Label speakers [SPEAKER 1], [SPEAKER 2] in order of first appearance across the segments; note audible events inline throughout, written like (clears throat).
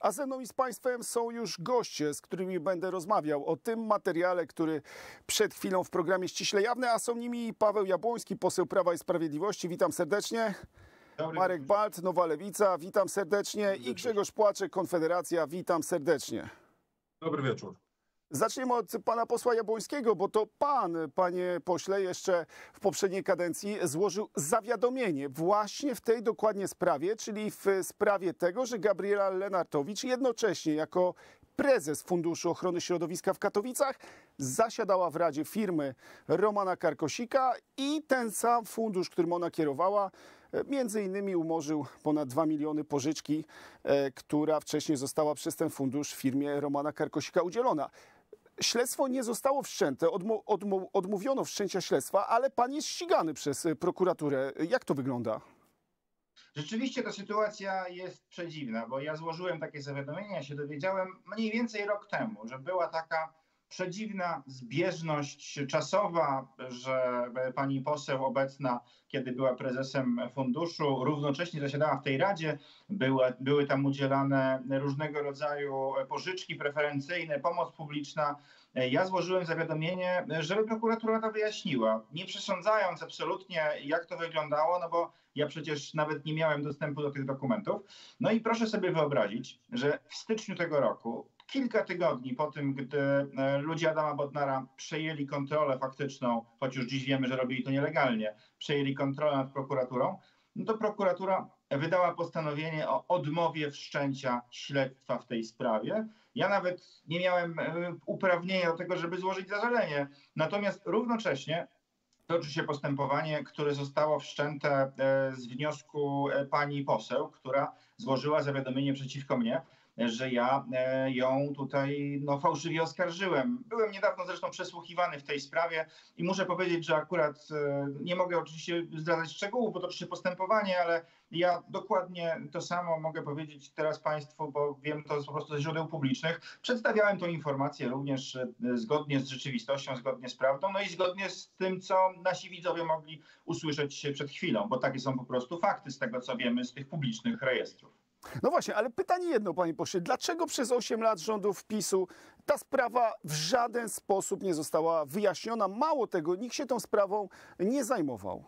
[SPEAKER 1] A ze mną i z Państwem są już goście, z którymi będę rozmawiał o tym materiale, który przed chwilą w programie ściśle jawne, a są nimi Paweł Jabłoński, poseł Prawa i Sprawiedliwości. Witam serdecznie.
[SPEAKER 2] Dobry
[SPEAKER 1] Marek. Balt, Nowa Lewica, witam serdecznie. I Grzegorz Płaczek, Konfederacja, witam serdecznie.
[SPEAKER 2] Dobry wieczór.
[SPEAKER 1] Zaczniemy od pana posła Jabłońskiego, bo to pan, panie pośle, jeszcze w poprzedniej kadencji złożył zawiadomienie właśnie w tej dokładnie sprawie, czyli w sprawie tego, że Gabriela Lenartowicz jednocześnie jako prezes Funduszu Ochrony Środowiska w Katowicach zasiadała w radzie firmy Romana Karkosika i ten sam fundusz, którym ona kierowała, między innymi umorzył ponad 2 miliony pożyczki, e, która wcześniej została przez ten fundusz firmie Romana Karkosika udzielona. Śledztwo nie zostało wszczęte, odmu- odmu- odmówiono wszczęcia śledztwa, ale pan jest ścigany przez e, prokuraturę. Jak to wygląda?
[SPEAKER 2] Rzeczywiście ta sytuacja jest przedziwna, bo ja złożyłem takie zawiadomienie, ja się dowiedziałem mniej więcej rok temu, że była taka przedziwna zbieżność czasowa, że pani poseł obecna, kiedy była prezesem funduszu, równocześnie zasiadała w tej radzie, były, były tam udzielane różnego rodzaju pożyczki preferencyjne, pomoc publiczna. Ja złożyłem zawiadomienie, żeby prokuratura to wyjaśniła, nie przesądzając absolutnie, jak to wyglądało, no bo ja przecież nawet nie miałem dostępu do tych dokumentów. No i proszę sobie wyobrazić, że w styczniu tego roku, kilka tygodni po tym, gdy e, ludzie Adama Bodnara przejęli kontrolę faktyczną, choć już dziś wiemy, że robili to nielegalnie, przejęli kontrolę nad prokuraturą, no to prokuratura wydała postanowienie o odmowie wszczęcia śledztwa w tej sprawie. Ja nawet nie miałem e, uprawnienia do tego, żeby złożyć zażalenie. Natomiast równocześnie toczy się postępowanie, które zostało wszczęte e, z wniosku pani poseł, która złożyła zawiadomienie przeciwko mnie, że ja e, ją tutaj no, fałszywie oskarżyłem. Byłem niedawno zresztą przesłuchiwany w tej sprawie i muszę powiedzieć, że akurat e, nie mogę oczywiście zdradzać szczegółów, bo toczy się postępowanie, ale ja dokładnie to samo mogę powiedzieć teraz Państwu, bo wiem to po prostu ze źródeł publicznych. Przedstawiałem tą informację również e, zgodnie z rzeczywistością, zgodnie z prawdą, no i zgodnie z tym, co nasi widzowie mogli usłyszeć przed chwilą, bo takie są po prostu fakty z tego, co wiemy z tych publicznych rejestrów.
[SPEAKER 1] No właśnie, ale pytanie jedno, panie pośle. Dlaczego przez 8 lat rządów PiSu ta sprawa w żaden sposób nie została wyjaśniona? Mało tego, nikt się tą sprawą nie zajmował.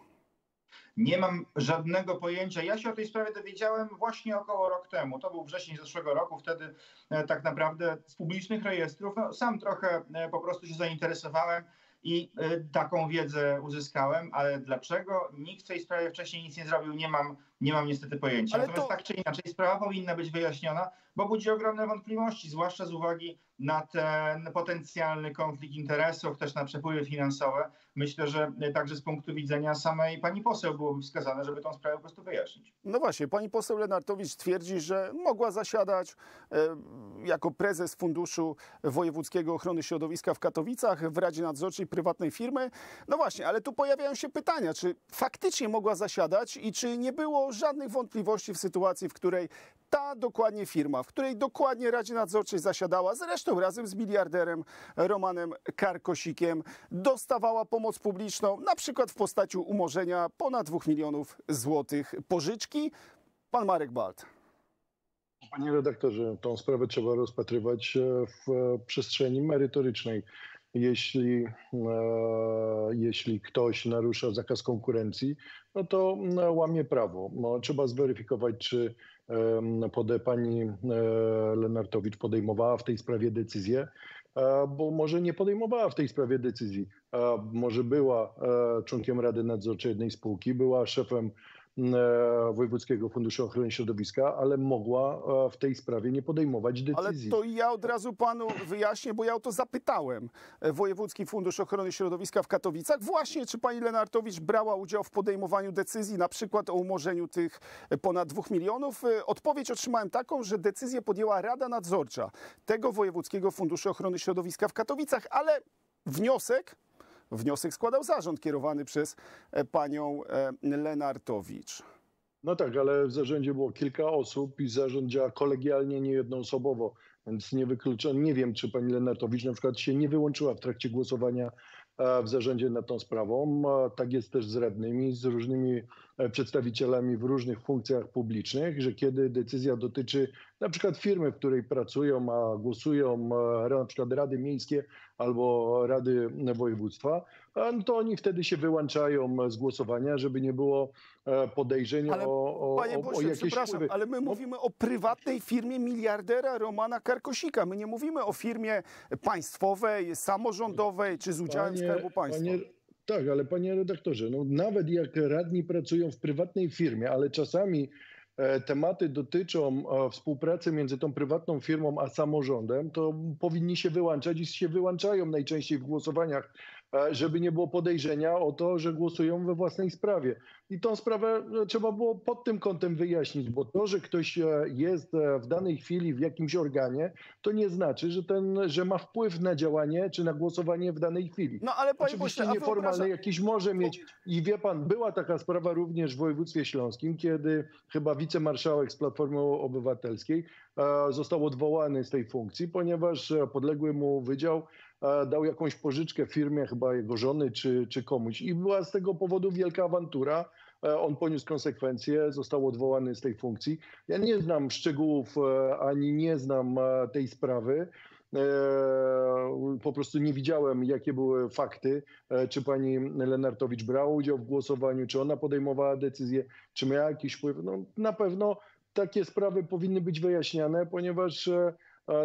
[SPEAKER 2] Nie mam żadnego pojęcia. Ja się o tej sprawie dowiedziałem właśnie około rok temu. To był wrzesień zeszłego roku. Wtedy e, tak naprawdę z publicznych rejestrów no, sam trochę e, po prostu się zainteresowałem i e, taką wiedzę uzyskałem, ale dlaczego nikt w tej sprawie wcześniej nic nie zrobił, nie mam, nie mam niestety pojęcia.
[SPEAKER 1] Ale
[SPEAKER 2] Natomiast
[SPEAKER 1] to-
[SPEAKER 2] tak czy inaczej sprawa powinna być wyjaśniona, bo budzi ogromne wątpliwości, zwłaszcza z uwagi na ten potencjalny konflikt interesów, też na przepływy finansowe. Myślę, że także z punktu widzenia samej pani poseł byłoby wskazane, żeby tą sprawę po prostu wyjaśnić.
[SPEAKER 1] No właśnie, pani poseł Lenartowicz twierdzi, że mogła zasiadać e, jako prezes Funduszu Wojewódzkiego Ochrony Środowiska w Katowicach w Radzie Nadzorczej prywatnej firmy. No właśnie, ale tu pojawiają się pytania, czy faktycznie mogła zasiadać i czy nie było żadnych wątpliwości w sytuacji, w której ta dokładnie firma, w której dokładnie Radzie Nadzorczej zasiadała, zresztą razem z miliarderem Romanem Karkosikiem, dostawała pomoc publiczną, na przykład w postaci umorzenia ponad 2 milionów złotych pożyczki. Pan Marek Balt.
[SPEAKER 3] Panie redaktorze, tą sprawę trzeba rozpatrywać e, w e, przestrzeni merytorycznej. Jeśli, e, jeśli ktoś narusza zakaz konkurencji, no to no, łamie prawo. No, trzeba zweryfikować, czy pode, pani e, Lenartowicz podejmowała w tej sprawie decyzję, e, bo może nie podejmowała w tej sprawie decyzji. E, Może była e, członkiem Rady Nadzorczej jednej spółki, była szefem e, Wojewódzkiego Funduszu Ochrony Środowiska, ale mogła e, w tej sprawie nie podejmować
[SPEAKER 1] Ale
[SPEAKER 3] decyzji.
[SPEAKER 1] to ja od razu panu wyjaśnię, bo ja o to zapytałem. E, Wojewódzki Fundusz Ochrony Środowiska w Katowicach. Właśnie, czy pani Lenartowicz brała udział w podejmowaniu decyzji, na przykład o umorzeniu tych e, ponad 2 milionów? E, Odpowiedź otrzymałem taką, że decyzję podjęła Rada Nadzorcza tego Wojewódzkiego Funduszu Ochrony Środowiska w Katowicach, ale wniosek Wniosek składał zarząd kierowany przez e, panią e, Lenartowicz.
[SPEAKER 3] No tak, ale w zarządzie było kilka osób i zarząd działa kolegialnie, nie jednoosobowo, więc nie. Nie wiem, czy pani Lenartowicz na przykład się nie wyłączyła w trakcie głosowania w zarządzie nad tą sprawą. Tak jest też z radnymi, z różnymi przedstawicielami w różnych funkcjach publicznych, że kiedy decyzja dotyczy na przykład firmy, w której pracują, a głosują na przykład rady miejskie albo rady województwa, no to oni wtedy się wyłączają z głosowania, żeby nie było podejrzeń
[SPEAKER 1] ale,
[SPEAKER 3] o, o,
[SPEAKER 1] panie pośle,
[SPEAKER 3] o jakieś
[SPEAKER 1] przepraszam,
[SPEAKER 3] wpływy.
[SPEAKER 1] ale my mówimy o prywatnej firmie miliardera Romana Karkosika. My nie mówimy o firmie państwowej, samorządowej czy z udziałem Skarbu Państwa.
[SPEAKER 3] Panie, tak, ale panie redaktorze, no nawet jak radni pracują w prywatnej firmie, ale czasami e, tematy dotyczą e, współpracy między tą prywatną firmą a samorządem, to powinni się wyłączać i się wyłączają najczęściej w głosowaniach żeby nie było podejrzenia o to, że głosują we własnej sprawie. I tą sprawę no, trzeba było pod tym kątem wyjaśnić, bo to, że ktoś e, jest e, w danej chwili w jakimś organie, to nie znaczy, że, ten, że ma wpływ na działanie czy na głosowanie w danej chwili.
[SPEAKER 1] No ale panie
[SPEAKER 3] Oczywiście
[SPEAKER 1] pośle, wyobraża-
[SPEAKER 3] jakiś może mieć. I wie pan, była taka sprawa również w województwie śląskim, kiedy chyba wicemarszałek z Platformy Obywatelskiej e, został odwołany z tej funkcji, ponieważ e, podległy mu wydział e, dał jakąś pożyczkę firmie, chyba jego żony czy, czy komuś. I była z tego powodu wielka awantura. E, On poniósł konsekwencje, został odwołany z tej funkcji. Ja nie znam szczegółów e, ani nie znam e, tej sprawy. E, Po prostu nie widziałem, jakie były fakty, e, czy pani Lenartowicz brała udział w głosowaniu, czy ona podejmowała decyzję, czy miała jakiś wpływ. No, na pewno takie sprawy powinny być wyjaśniane, ponieważ e, e,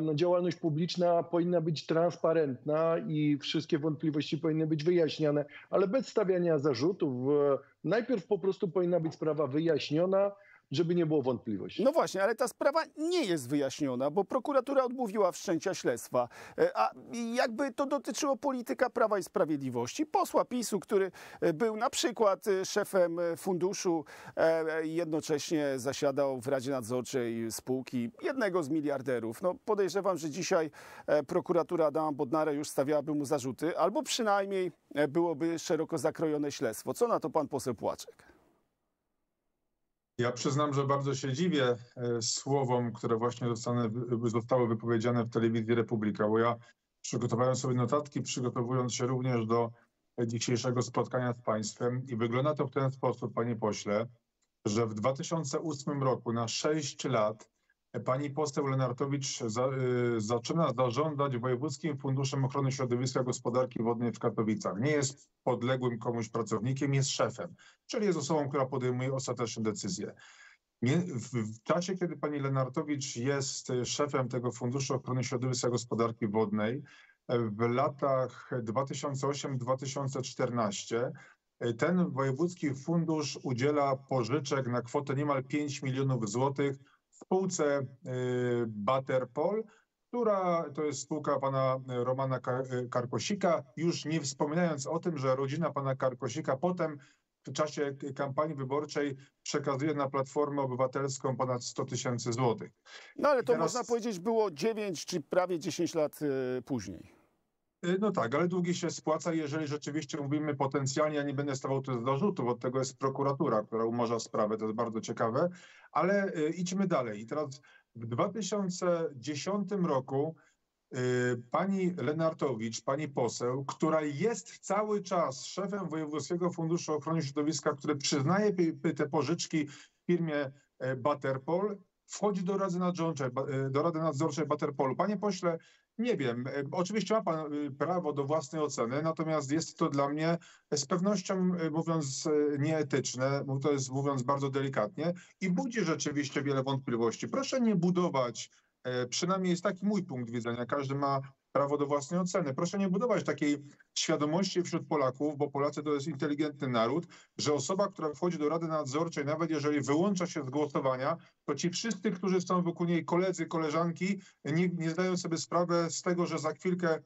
[SPEAKER 3] no, działalność publiczna powinna być transparentna i wszystkie wątpliwości powinny być wyjaśniane, ale bez stawiania zarzutów. Najpierw po prostu powinna być sprawa wyjaśniona, żeby nie było wątpliwości.
[SPEAKER 1] No właśnie, ale ta sprawa nie jest wyjaśniona, bo prokuratura odmówiła wszczęcia śledztwa. E, A jakby to dotyczyło polityka Prawa i Sprawiedliwości, posła PiSu, który e, był na przykład e, szefem funduszu i jednocześnie zasiadał w Radzie Nadzorczej spółki jednego z miliarderów. No podejrzewam, że dzisiaj prokuratura Adama Bodnara już stawiałaby mu zarzuty, albo przynajmniej byłoby szeroko zakrojone śledztwo. Co na to pan poseł Płaczek?
[SPEAKER 4] Ja przyznam, że bardzo się dziwię e, słowom, które właśnie zostały, zostały wypowiedziane w telewizji Republika, bo ja przygotowałem sobie notatki, przygotowując się również do dzisiejszego spotkania z Państwem i wygląda to w ten sposób, Panie Pośle, że w 2008 roku na 6 lat pani poseł Lenartowicz za, y, zaczyna zarządzać Wojewódzkim Funduszem Ochrony Środowiska Gospodarki Wodnej w Katowicach. Nie jest podległym komuś pracownikiem, jest szefem, czyli jest osobą, która podejmuje ostateczne decyzje. Nie, w, w czasie, kiedy pani Lenartowicz jest y, szefem tego Funduszu Ochrony Środowiska Gospodarki Wodnej, w latach 2008-2014 e, ten wojewódzki fundusz udziela pożyczek na kwotę niemal 5 milionów złotych spółce y, Baterpol, która to jest spółka pana Romana Kar- y, Karkosika, już nie wspominając o tym, że rodzina pana Karkosika potem w czasie kampanii wyborczej przekazuje na Platformę Obywatelską ponad 100 tysięcy złotych.
[SPEAKER 1] No ale to
[SPEAKER 4] Teraz-
[SPEAKER 1] można powiedzieć było 9 czy prawie 10 lat później.
[SPEAKER 4] Y, No tak, ale długi się spłaca, jeżeli rzeczywiście mówimy potencjalnie, ja nie będę stawał tu zarzutów, od tego jest prokuratura, która umarza sprawę, to jest bardzo ciekawe, ale y, idźmy dalej. I teraz w 2010 roku y, pani Lenartowicz, pani poseł, która jest cały czas szefem Wojewódzkiego Funduszu Ochrony Środowiska, który przyznaje te pożyczki firmie e, Baterpol, wchodzi do Rady Nadzorczej, e, do Rady Nadzorczej Baterpolu. Panie pośle, nie wiem, e, oczywiście ma pan e, prawo do własnej oceny, natomiast jest to dla mnie z pewnością mówiąc nieetyczne, to jest mówiąc bardzo delikatnie i budzi rzeczywiście wiele wątpliwości. Proszę nie budować, przynajmniej jest taki mój punkt widzenia, każdy ma prawo do własnej oceny. Proszę nie budować takiej świadomości wśród Polaków, bo Polacy to jest inteligentny naród, że osoba, która wchodzi do Rady Nadzorczej, nawet jeżeli wyłącza się z głosowania, to ci wszyscy, którzy są wokół niej, koledzy, koleżanki, nie, nie zdają sobie sprawy z tego, że za chwilkę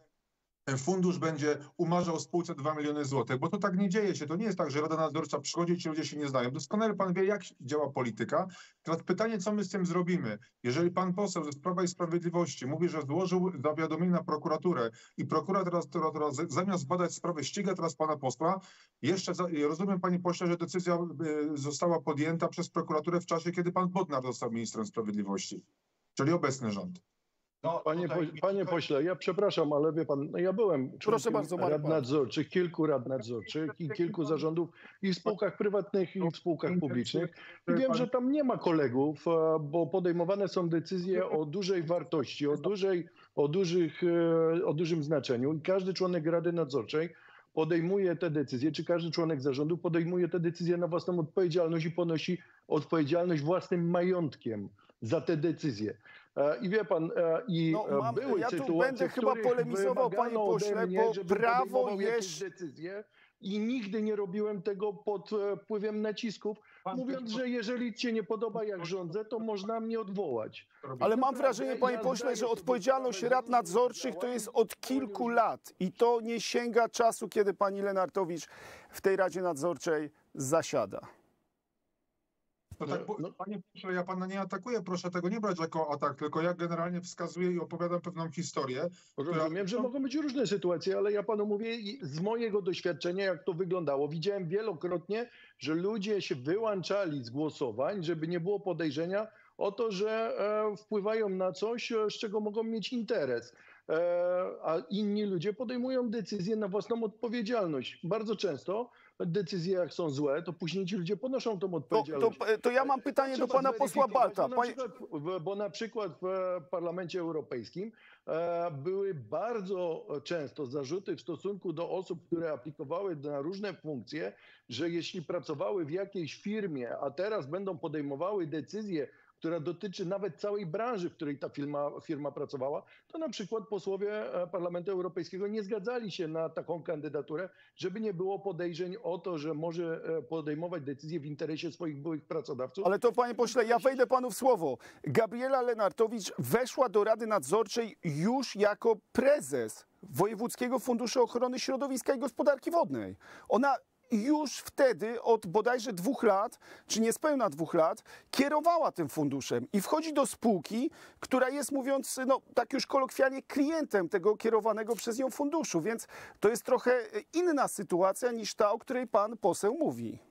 [SPEAKER 4] fundusz będzie umarzał spółce 2 miliony złotych, bo to tak nie dzieje się. To nie jest tak, że Rada Nadzorcza przychodzi i ci ludzie się nie znają. Doskonale pan wie, jak działa polityka. Teraz pytanie, co my z tym zrobimy? Jeżeli pan poseł ze Prawa i Sprawiedliwości mówi, że złożył zawiadomienie na prokuraturę i prokuratura teraz, teraz zamiast badać sprawę ściga teraz pana posła, jeszcze za, rozumiem panie pośle, że decyzja y, została podjęta przez prokuraturę w czasie, kiedy pan Bodnar został ministrem sprawiedliwości, czyli obecny rząd.
[SPEAKER 2] No,
[SPEAKER 3] Panie,
[SPEAKER 2] tutaj
[SPEAKER 3] po, panie pośle, ja przepraszam, ale wie pan, no ja byłem członkiem
[SPEAKER 1] bardzo,
[SPEAKER 3] rad nadzorczych, kilku rad nadzorczych i kilku zarządów i w spółkach prywatnych i w spółkach publicznych. I wiem, że tam nie ma kolegów, bo podejmowane są decyzje o dużej wartości, o, dużej, o, dużych, e, o dużym znaczeniu i każdy członek Rady Nadzorczej podejmuje te decyzje, czy każdy członek zarządu podejmuje te decyzje na własną odpowiedzialność i ponosi odpowiedzialność własnym majątkiem za te decyzje. E, I wie pan, e, i
[SPEAKER 1] No,
[SPEAKER 3] e,
[SPEAKER 1] mam-
[SPEAKER 3] były
[SPEAKER 1] ja tu
[SPEAKER 3] sytuacje,
[SPEAKER 1] będę
[SPEAKER 3] w
[SPEAKER 1] chyba polemizował, panie pośle,
[SPEAKER 3] mnie,
[SPEAKER 1] bo prawo jest-
[SPEAKER 3] decyzje i nigdy nie robiłem tego pod wpływem nacisków, mówiąc, że jeżeli ci się nie podoba jak rządzę, to można mnie odwołać.
[SPEAKER 1] Ale mam wrażenie, panie pośle, że odpowiedzialność rad nadzorczych to jest od kilku lat i to nie sięga czasu, kiedy pani Lenartowicz w tej Radzie Nadzorczej zasiada.
[SPEAKER 4] No tak, bo,
[SPEAKER 3] No.
[SPEAKER 4] panie pośle, ja pana nie atakuję, proszę tego nie brać jako atak, tylko ja generalnie wskazuję i opowiadam pewną historię.
[SPEAKER 3] Rozumiem, że mogą być różne sytuacje, ale ja panu mówię i z mojego doświadczenia, jak to wyglądało. Widziałem wielokrotnie, że ludzie się wyłączali z głosowań, żeby nie było podejrzenia o to, że e, wpływają na coś, e, z czego mogą mieć interes. E, a inni ludzie podejmują decyzje na własną odpowiedzialność. Bardzo często decyzje, jak są złe, to później ci ludzie ponoszą tą
[SPEAKER 1] To,
[SPEAKER 3] odpowiedzialność.
[SPEAKER 1] to, to ja mam pytanie do pana posła Balta.
[SPEAKER 3] Bo na, przykład, w- bo na przykład w e, Parlamencie Europejskim e, były bardzo często zarzuty w stosunku do osób, które aplikowały na różne funkcje, że jeśli pracowały w jakiejś firmie, a teraz będą podejmowały decyzje, która dotyczy nawet całej branży, w której ta firma, firma pracowała, to na przykład posłowie e, Parlamentu Europejskiego nie zgadzali się na taką kandydaturę, żeby nie było podejrzeń o to, że może e, podejmować decyzje w interesie swoich byłych pracodawców.
[SPEAKER 1] ale to panie pośle, ja wejdę panu w słowo. Gabriela Lenartowicz weszła do Rady Nadzorczej już jako prezes Wojewódzkiego Funduszu Ochrony Środowiska i Gospodarki Wodnej. Ona już wtedy, od bodajże dwóch lat, czy niespełna dwóch lat, kierowała tym funduszem i wchodzi do spółki, która jest, mówiąc no, tak już kolokwialnie, klientem tego kierowanego przez nią funduszu. Więc to jest trochę inna sytuacja niż ta, o której pan poseł mówi.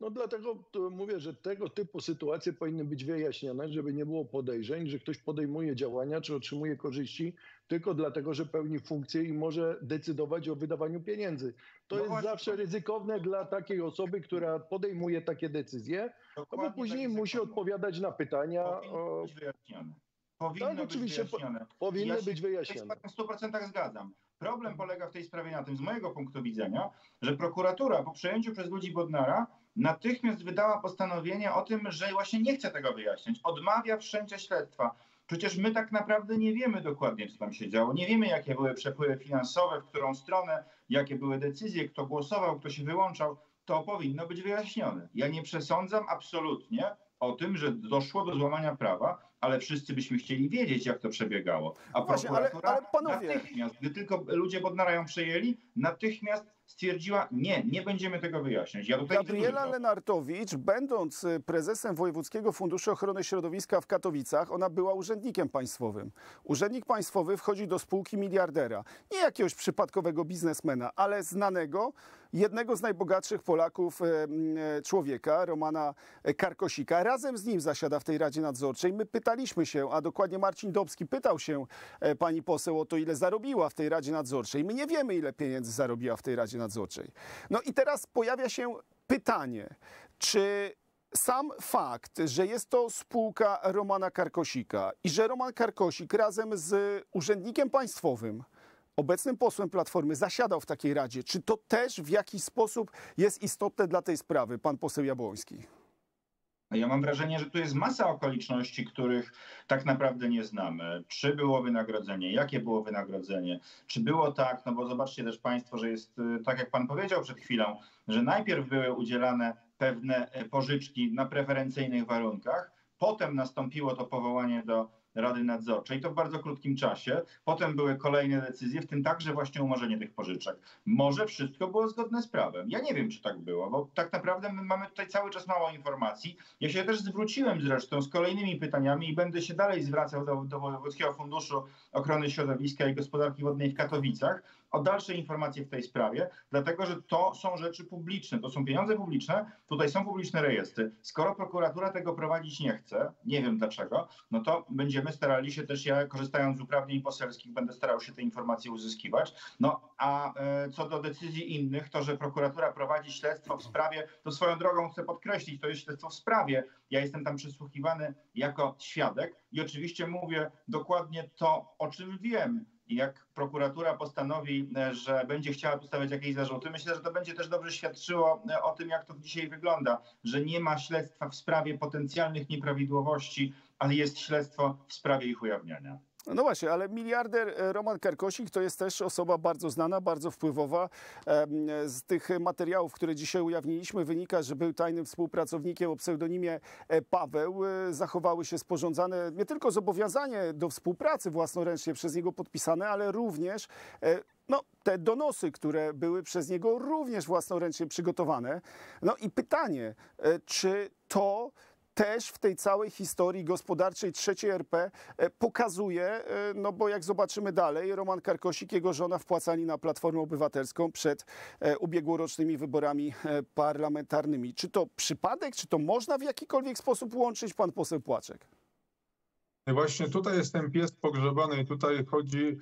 [SPEAKER 3] No dlatego mówię, że tego typu sytuacje powinny być wyjaśnione, żeby nie było podejrzeń, że ktoś podejmuje działania czy otrzymuje korzyści tylko dlatego, że pełni funkcję i może decydować o wydawaniu pieniędzy. To
[SPEAKER 2] No
[SPEAKER 3] jest
[SPEAKER 2] właśnie.
[SPEAKER 3] zawsze ryzykowne dla takiej osoby, która podejmuje takie decyzje, bo później
[SPEAKER 2] tak
[SPEAKER 3] musi odpowiadać na pytania.
[SPEAKER 2] Powinno być wyjaśnione. Powinno
[SPEAKER 3] Tak,
[SPEAKER 2] być
[SPEAKER 3] oczywiście,
[SPEAKER 2] wyjaśnione.
[SPEAKER 3] powinny
[SPEAKER 2] Ja się
[SPEAKER 3] być wyjaśnione.
[SPEAKER 2] w 100% zgadzam. Problem polega w tej sprawie na tym, z mojego punktu widzenia, że prokuratura po przejęciu przez ludzi Bodnara natychmiast wydała postanowienie o tym, że właśnie nie chce tego wyjaśniać. Odmawia wszczęcia śledztwa. Przecież my tak naprawdę nie wiemy dokładnie, co tam się działo. Nie wiemy, jakie były przepływy finansowe, w którą stronę, jakie były decyzje, kto głosował, kto się wyłączał. To powinno być wyjaśnione. Ja nie przesądzam absolutnie o tym, że doszło do złamania prawa, ale wszyscy byśmy chcieli wiedzieć, jak to przebiegało. A
[SPEAKER 1] No właśnie, ale-
[SPEAKER 2] prokuratura
[SPEAKER 1] ale panowie-
[SPEAKER 2] natychmiast, gdy tylko ludzie Bodnara ją przejęli, natychmiast stwierdziła, nie, nie będziemy tego wyjaśniać. Ja
[SPEAKER 1] Gabriela. Lenartowicz, będąc y, prezesem Wojewódzkiego Funduszu Ochrony Środowiska w Katowicach, ona była urzędnikiem państwowym. Urzędnik państwowy wchodzi do spółki miliardera. Nie jakiegoś przypadkowego biznesmena, ale znanego, jednego z najbogatszych Polaków e, człowieka, Romana e, Karkosika. Razem z nim zasiada w tej Radzie Nadzorczej. My pytaliśmy się, a dokładnie Marcin Dobski pytał się e, pani poseł o to, ile zarobiła w tej Radzie Nadzorczej. My nie wiemy, ile pieniędzy zarobiła w tej Radzie Nadzorczej. No i teraz pojawia się pytanie, czy sam fakt, że jest to spółka Romana Karkosika i że Roman Karkosik razem z urzędnikiem państwowym, obecnym posłem Platformy, zasiadał w takiej radzie, czy to też w jakiś sposób jest istotne dla tej sprawy, pan poseł Jabłoński?
[SPEAKER 2] Ja mam wrażenie, że tu jest masa okoliczności, których tak naprawdę nie znamy. Czy było wynagrodzenie, jakie było wynagrodzenie, czy było tak, no bo zobaczcie też Państwo, że jest y, tak jak Pan powiedział przed chwilą, że najpierw były udzielane pewne y, pożyczki na preferencyjnych warunkach, potem nastąpiło to powołanie do Rady Nadzorczej, to w bardzo krótkim czasie. Potem były kolejne decyzje, w tym także właśnie umorzenie tych pożyczek. Może wszystko było zgodne z prawem. Ja nie wiem, czy tak było, bo tak naprawdę my mamy tutaj cały czas mało informacji. Ja się też zwróciłem zresztą z kolejnymi pytaniami i będę się dalej zwracał do, do Wojewódzkiego Funduszu Ochrony Środowiska i Gospodarki Wodnej w Katowicach o dalsze informacje w tej sprawie, dlatego że to są rzeczy publiczne, to są pieniądze publiczne, tutaj są publiczne rejestry. Skoro prokuratura tego prowadzić nie chce, nie wiem dlaczego, no to będziemy starali się też, ja korzystając z uprawnień poselskich, będę starał się te informacje uzyskiwać. No a e, co do decyzji innych, to, że prokuratura prowadzi śledztwo w sprawie, to swoją drogą chcę podkreślić, to jest śledztwo w sprawie. Ja jestem tam przysłuchiwany jako świadek i oczywiście mówię dokładnie to, o czym wiem jak prokuratura postanowi, e, że będzie chciała tu stawiać jakieś zarzuty, myślę, że to będzie też dobrze świadczyło e, o tym, jak to dzisiaj wygląda, że nie ma śledztwa w sprawie potencjalnych nieprawidłowości, ale jest śledztwo w sprawie ich ujawniania.
[SPEAKER 1] No właśnie, ale miliarder e, Roman Karkosik to jest też osoba bardzo znana, bardzo wpływowa. Z tych materiałów, które dzisiaj ujawniliśmy, wynika, że był tajnym współpracownikiem o pseudonimie e, Paweł. E, zachowały się sporządzane nie tylko zobowiązanie do współpracy własnoręcznie przez niego podpisane, ale również no, te donosy, które były przez niego również własnoręcznie przygotowane. No i pytanie, czy to też w tej całej historii gospodarczej trzeciej RP e, pokazuje, e, no bo jak zobaczymy dalej, Roman Karkosik, jego żona wpłacali na Platformę Obywatelską przed e, ubiegłorocznymi wyborami parlamentarnymi. Czy to przypadek, czy to można w jakikolwiek sposób łączyć, pan poseł Płaczek?
[SPEAKER 4] Właśnie tutaj jest ten pies pogrzebany i tutaj chodzi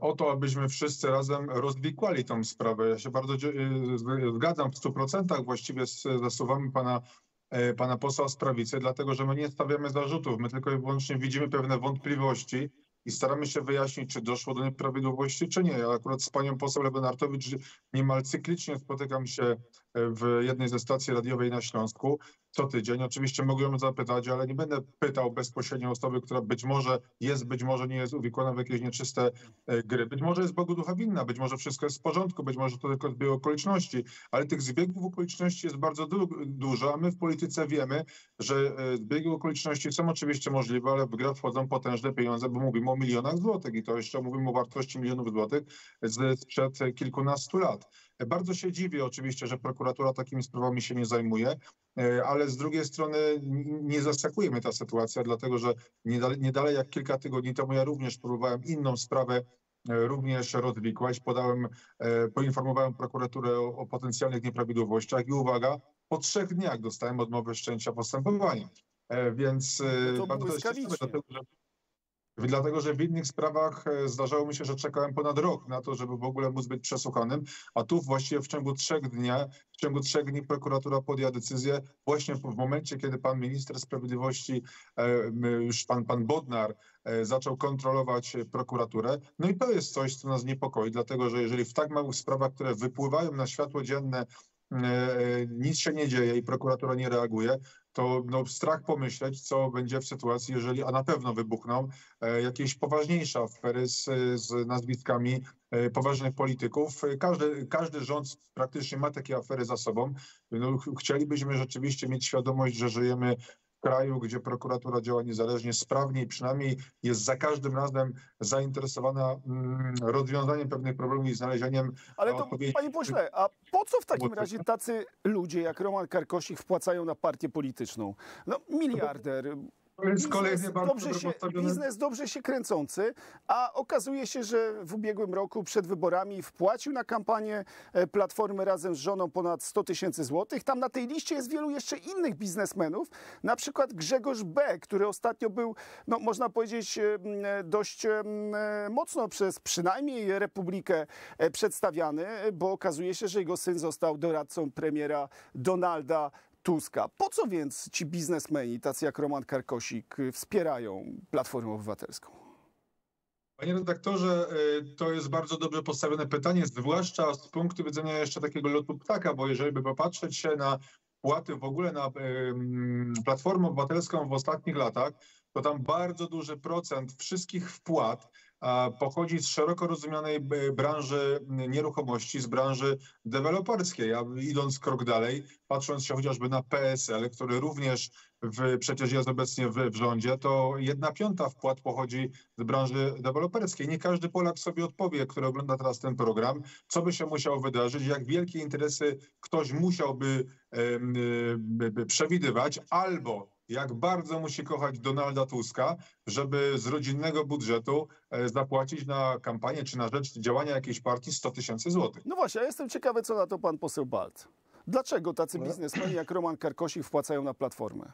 [SPEAKER 4] o to, abyśmy wszyscy razem rozwikłali tą sprawę. Ja się bardzo zgadzam w 100% właściwie z, ze słowami pana pana posła z prawicy, dlatego że my nie stawiamy zarzutów, my tylko i wyłącznie widzimy pewne wątpliwości i staramy się wyjaśnić, czy doszło do nieprawidłowości, czy nie. Ja akurat z panią poseł Lewenartowicz niemal cyklicznie spotykam się w jednej ze stacji radiowej na Śląsku co tydzień. Oczywiście mogę ją zapytać, ale nie będę pytał bezpośrednio osoby, która być może jest, być może nie jest uwikłana w jakieś nieczyste e, gry. Być może jest Bogu ducha winna, być może wszystko jest w porządku, być może to tylko zbieg okoliczności, ale tych zbiegów okoliczności jest bardzo du dużo, a my w polityce wiemy, że e, zbiegi okoliczności są oczywiście możliwe, ale w grę wchodzą potężne pieniądze, bo mówimy o milionach złotych i to jeszcze mówimy o wartości milionów złotych sprzed kilkunastu lat. Bardzo się dziwię oczywiście, że prokuratura takimi sprawami się nie zajmuje, e, ale z drugiej strony nie zaskakuje ta sytuacja, dlatego że nie dalej, nie dalej jak kilka tygodni temu ja również próbowałem inną sprawę e, również rozwikłać. Podałem, e, poinformowałem prokuraturę o, o potencjalnych nieprawidłowościach i uwaga, po trzech dniach dostałem odmowę wszczęcia postępowania. Więc
[SPEAKER 1] no to bardzo się dlatego że
[SPEAKER 4] Dlatego, że w innych sprawach e, zdarzało mi się, że czekałem ponad rok na to, żeby w ogóle móc być przesłuchanym, a tu właściwie w ciągu trzech dni, w ciągu trzech dni prokuratura podjęła decyzję właśnie w momencie, kiedy pan minister sprawiedliwości, e, już pan, pan Bodnar e, zaczął kontrolować prokuraturę. No i to jest coś, co nas niepokoi, dlatego że jeżeli w tak małych sprawach, które wypływają na światło dzienne, nic się nie dzieje i prokuratura nie reaguje, to no, strach pomyśleć, co będzie w sytuacji, jeżeli, a na pewno wybuchną, e, jakieś poważniejsze afery z, z nazwiskami e, poważnych polityków. Każdy, każdy rząd praktycznie ma takie afery za sobą. No, chcielibyśmy rzeczywiście mieć świadomość, że żyjemy kraju, gdzie prokuratura działa niezależnie, sprawnie i przynajmniej jest za każdym razem zainteresowana mm, rozwiązaniem pewnych problemów i znalezieniem
[SPEAKER 1] Ale to, odpowiedzi. panie pośle, a po co w takim razie tacy ludzie jak Roman Karkosik wpłacają na partię polityczną? No miliarder, biznes dobrze, się, biznes dobrze się kręcący, a okazuje się, że w ubiegłym roku przed wyborami wpłacił na kampanię e, Platformy razem z żoną ponad 100 tysięcy złotych. Tam na tej liście jest wielu jeszcze innych biznesmenów, na przykład Grzegorz B., który ostatnio był, no można powiedzieć, e, dość e, mocno przez przynajmniej Republikę przedstawiany, bo okazuje się, że jego syn został doradcą premiera Donalda Tuska. Po co więc ci biznesmeni, tacy jak Roman Karkosik, wspierają Platformę Obywatelską?
[SPEAKER 4] Panie redaktorze, y, to jest bardzo dobrze postawione pytanie, zwłaszcza z punktu widzenia jeszcze takiego lotu ptaka, bo jeżeli by popatrzeć się na płaty w ogóle na Platformę Obywatelską w ostatnich latach, to tam bardzo duży procent wszystkich wpłat pochodzi z szeroko rozumianej branży nieruchomości, z branży deweloperskiej. Idąc krok dalej, patrząc się chociażby na PSL, który również w, przecież jest obecnie w, w rządzie, to jedna piąta wpłat pochodzi z branży deweloperskiej. Nie każdy Polak sobie odpowie, który ogląda teraz ten program, co by się musiało wydarzyć, jak wielkie interesy ktoś musiałby e, przewidywać, albo jak bardzo musi kochać Donalda Tuska, żeby z rodzinnego budżetu e, zapłacić na kampanię czy na rzecz działania jakiejś partii 100 tysięcy złotych.
[SPEAKER 1] No właśnie, ja jestem ciekawy, co na to pan poseł Balt. Dlaczego tacy
[SPEAKER 3] No.
[SPEAKER 1] biznesmeni jak Roman Karkosik wpłacają na Platformę?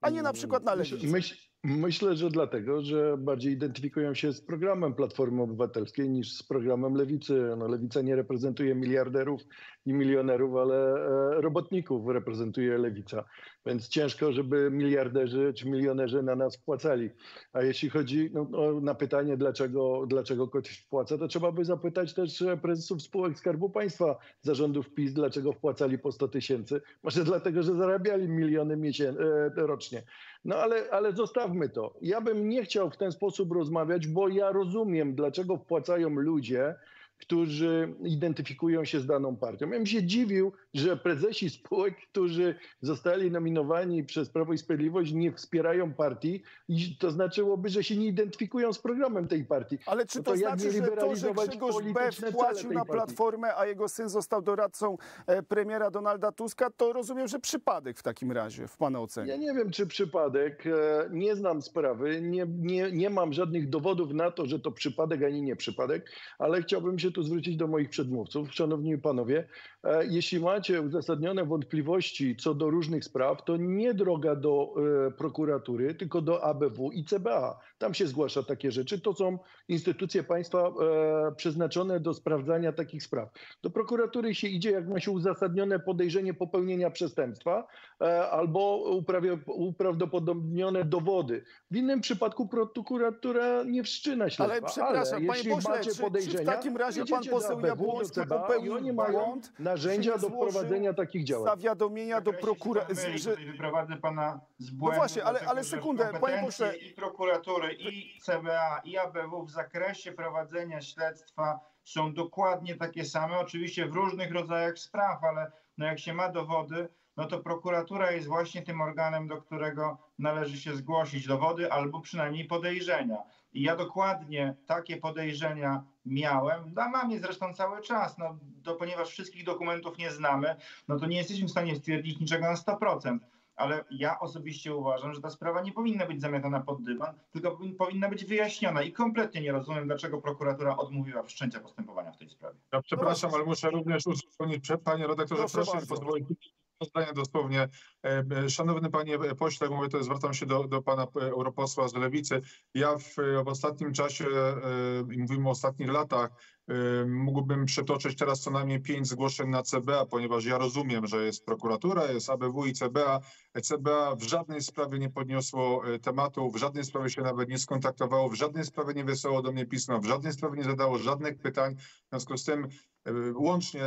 [SPEAKER 1] A nie na przykład na
[SPEAKER 3] Myśl-
[SPEAKER 1] Lewicę?
[SPEAKER 3] Myśl, myślę, że dlatego, że bardziej identyfikują się z programem Platformy Obywatelskiej niż z programem Lewicy. No, Lewica nie reprezentuje miliarderów i milionerów, ale e, robotników reprezentuje Lewica. Więc ciężko, żeby miliarderzy czy milionerzy na nas wpłacali. A jeśli chodzi no, na pytanie, dlaczego, dlaczego ktoś wpłaca, to trzeba by zapytać też e, prezesów spółek Skarbu Państwa, zarządów PiS, dlaczego wpłacali po 100 tysięcy. Może dlatego, że zarabiali miliony miesię- e, rocznie. No ale, ale zostawmy to. Ja bym nie chciał w ten sposób rozmawiać, bo ja rozumiem, dlaczego wpłacają ludzie, którzy identyfikują się z daną partią. Ja bym się dziwił, że prezesi spółek, którzy zostali nominowani przez Prawo i Sprawiedliwość, nie wspierają partii i to znaczyłoby, że się nie identyfikują z programem tej partii.
[SPEAKER 1] Ale czy
[SPEAKER 3] No
[SPEAKER 1] to,
[SPEAKER 3] to jak
[SPEAKER 1] znaczy, że to, że Grzegorz B. wpłacił na? Platformę, a jego syn został doradcą e, premiera Donalda Tuska, to rozumiem, że przypadek w takim razie, w pana ocenie.
[SPEAKER 3] Ja nie wiem, czy przypadek. e, Nie znam sprawy, nie, nie, nie mam żadnych dowodów na to, że to przypadek ani nie przypadek, ale chciałbym się tu zwrócić do moich przedmówców. Szanowni panowie, jeśli macie uzasadnione wątpliwości co do różnych spraw, to nie droga do e, prokuratury, tylko do ABW i CBA. Tam się zgłasza takie rzeczy. To są instytucje państwa e, przeznaczone do sprawdzania takich spraw. Do prokuratury się idzie, jak ma się uzasadnione podejrzenie popełnienia przestępstwa e, albo uprawdopodobnione dowody. W innym przypadku prokuratura nie wszczyna śledztwa.
[SPEAKER 1] Ale przepraszam, panie
[SPEAKER 3] jeśli
[SPEAKER 1] pośle,
[SPEAKER 3] macie
[SPEAKER 1] czy- czy w
[SPEAKER 3] podejrzenia,
[SPEAKER 1] takim razie pan poseł
[SPEAKER 3] ABW,
[SPEAKER 1] Jabłoński popełnił błąd,
[SPEAKER 3] narzędzia do prowadzenia takich działań.
[SPEAKER 1] zawiadomienia do
[SPEAKER 2] myli, tutaj wyprowadzę pana z błędu.
[SPEAKER 1] No właśnie, ale-
[SPEAKER 2] że
[SPEAKER 1] sekundę, panie pośle.
[SPEAKER 2] I prokuratury, i CBA, i ABW w zakresie prowadzenia śledztwa są dokładnie takie same, oczywiście w różnych rodzajach spraw, ale no jak się ma dowody, no to prokuratura jest właśnie tym organem, do którego należy się zgłosić dowody albo przynajmniej podejrzenia. I ja dokładnie takie podejrzenia miałem, a mam je zresztą cały czas, no, to, ponieważ wszystkich dokumentów nie znamy, no to nie jesteśmy w stanie stwierdzić niczego na 100%. Ale ja osobiście uważam, że ta sprawa nie powinna być zamiatana pod dywan, tylko powin- powinna być wyjaśniona i kompletnie nie rozumiem, dlaczego prokuratura odmówiła wszczęcia postępowania w tej sprawie.
[SPEAKER 4] Ja przepraszam, ale muszę również uzupełnić, prze- panie redaktorze,
[SPEAKER 1] Proszę
[SPEAKER 4] proszę, pozwolić dwa zdania dosłownie. E, Szanowny panie pośle, mówię to zwracam się do, do pana e, europosła z Lewicy. Ja w, w ostatnim czasie, e, i mówimy o ostatnich latach, mógłbym przytoczyć teraz co najmniej pięć zgłoszeń na CBA, ponieważ ja rozumiem, że jest prokuratura, jest ABW i CBA. CBA w żadnej sprawie nie podniosło tematu, w żadnej sprawie się nawet nie skontaktowało, w żadnej sprawie nie wysłało do mnie pisma, w żadnej sprawie nie zadało żadnych pytań. W związku z tym łącznie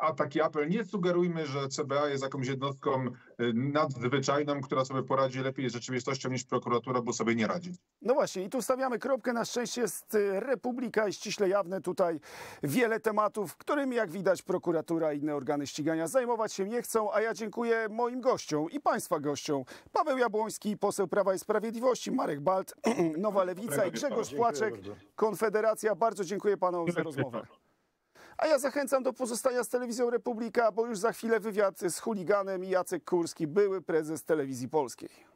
[SPEAKER 4] a taki apel, nie sugerujmy, że CBA jest jakąś jednostką e, nadzwyczajną, która sobie poradzi lepiej z rzeczywistością niż prokuratura, bo sobie nie radzi.
[SPEAKER 1] No właśnie, i tu stawiamy kropkę. Na szczęście jest y, Republika i ściśle jawne tutaj wiele tematów, którymi, jak widać, prokuratura i inne organy ścigania zajmować się nie chcą. A ja dziękuję moim gościom i państwa gościom. Paweł Jabłoński, poseł Prawa i Sprawiedliwości, Marek Balt, (clears throat) Nowa Lewica i Grzegorz Płaczek. Konfederacja. Bardzo dziękuję panom za rozmowę. A ja zachęcam do pozostania z telewizją Republika, bo już za chwilę wywiad z chuliganem Jacek Kurski, były prezes telewizji polskiej.